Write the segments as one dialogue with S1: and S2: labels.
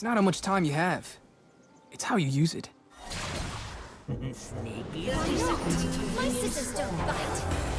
S1: It's not how much time you have. It's how you use it.
S2: My sisters don't.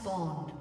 S3: Spawned.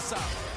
S1: This up.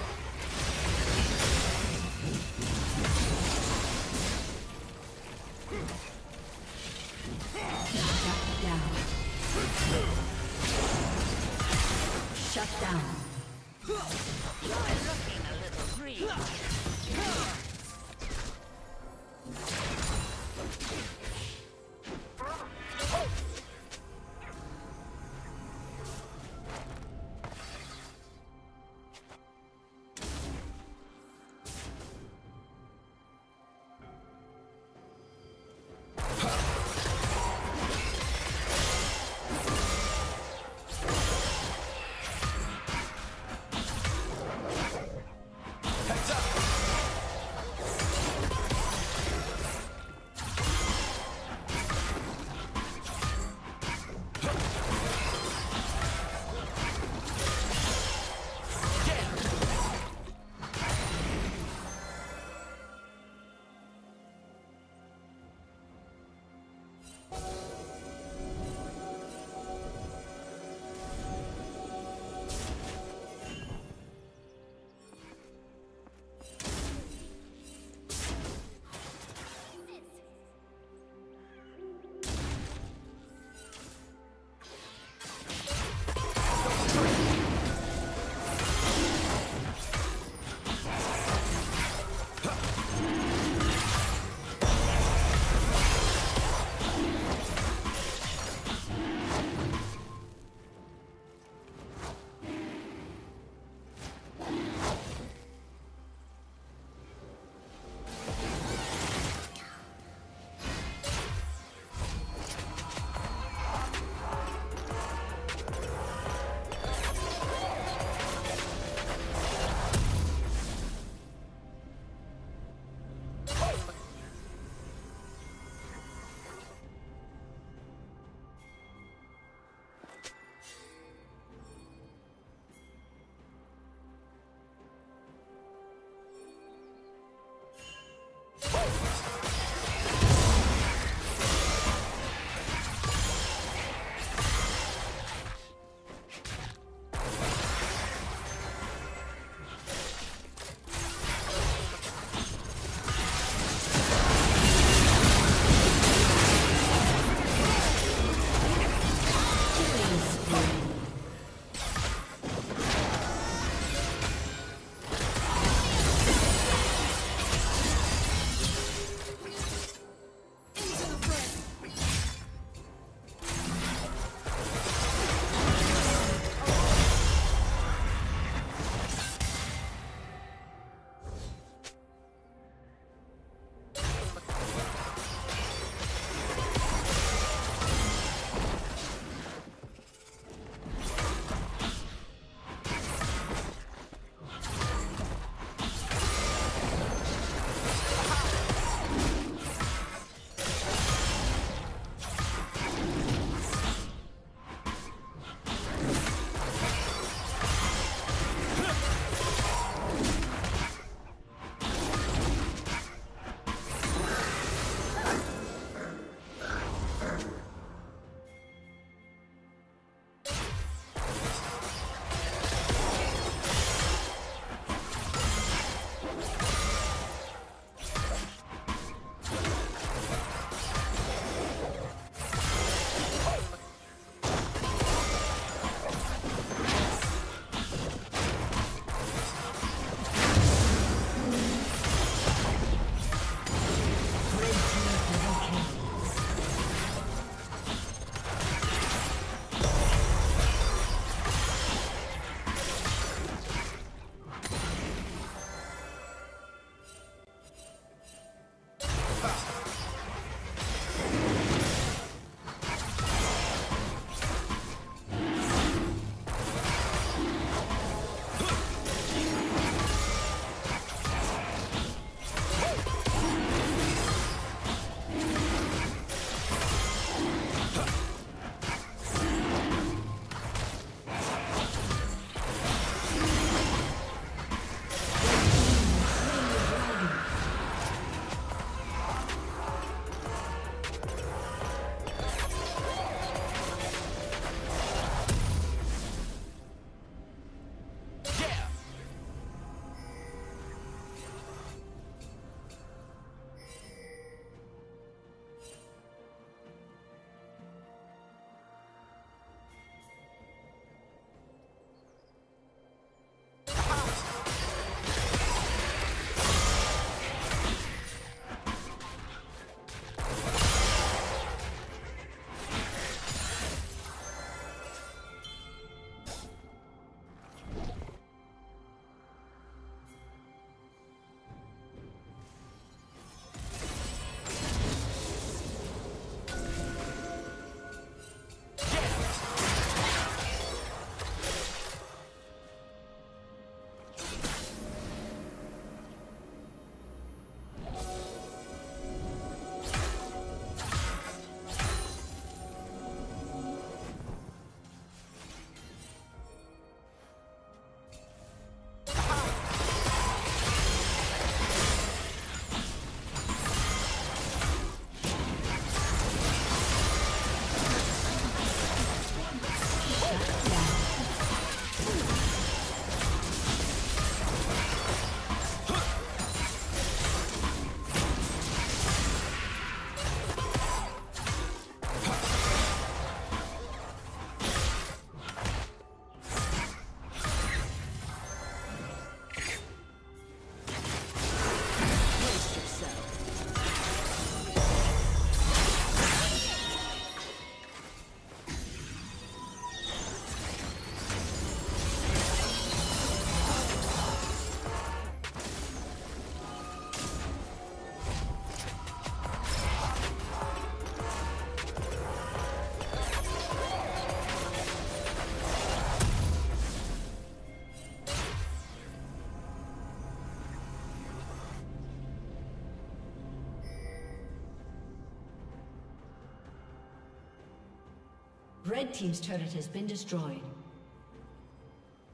S4: Red Team's turret has been destroyed.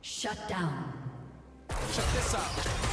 S4: Shut down.
S2: This.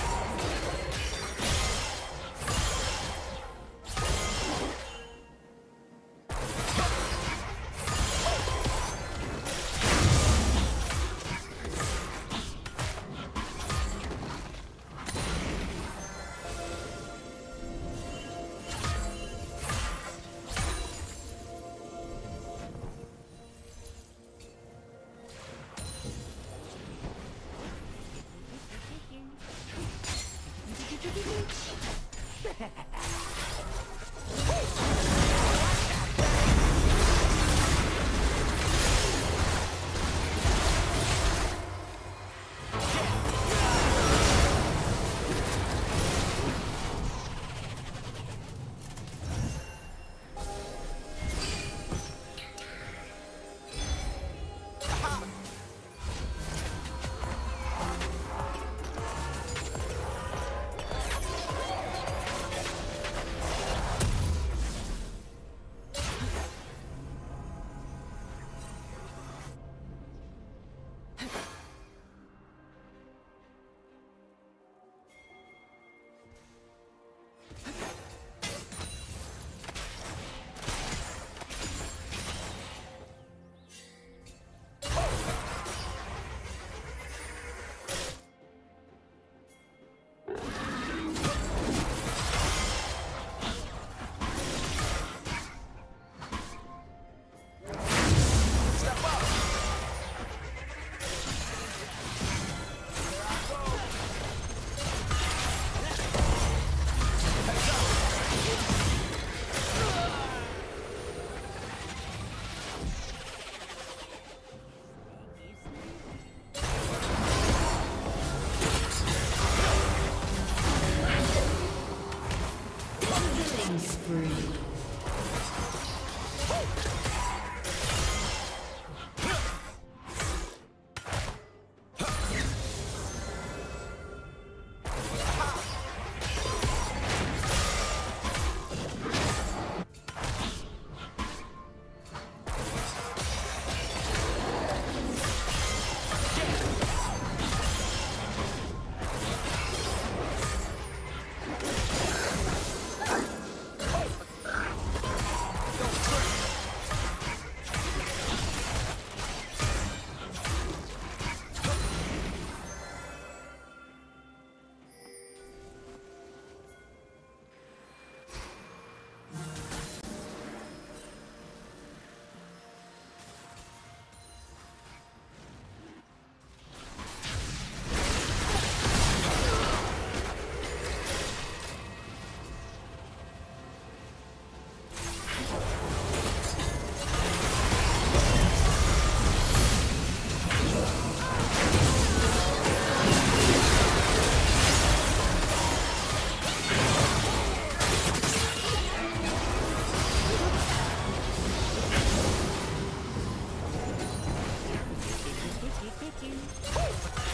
S2: Shut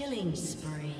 S4: Killing spree.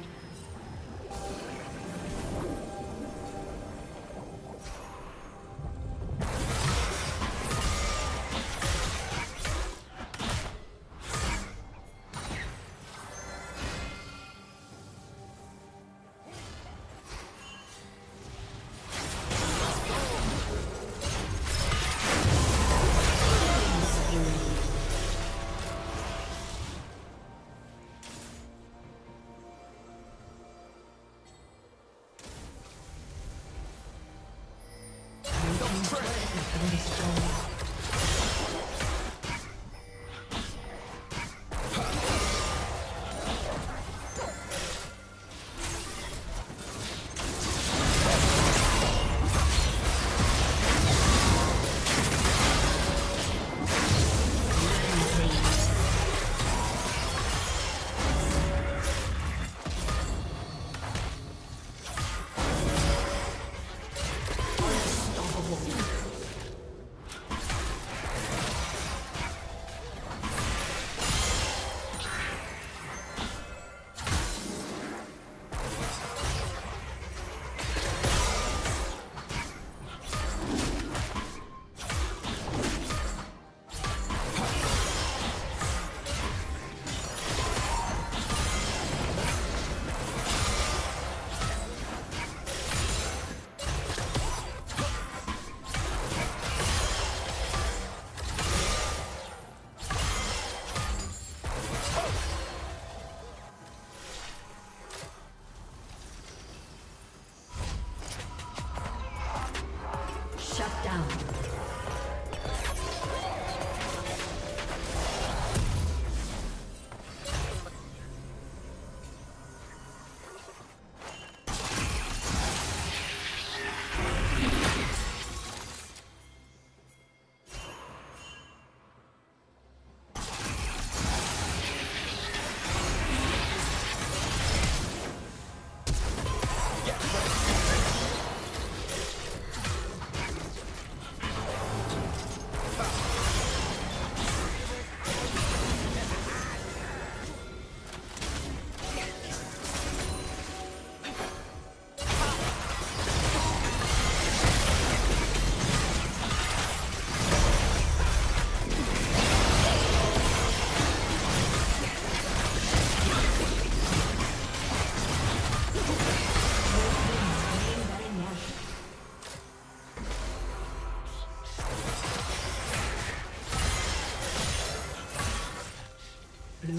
S2: Has been destroyed.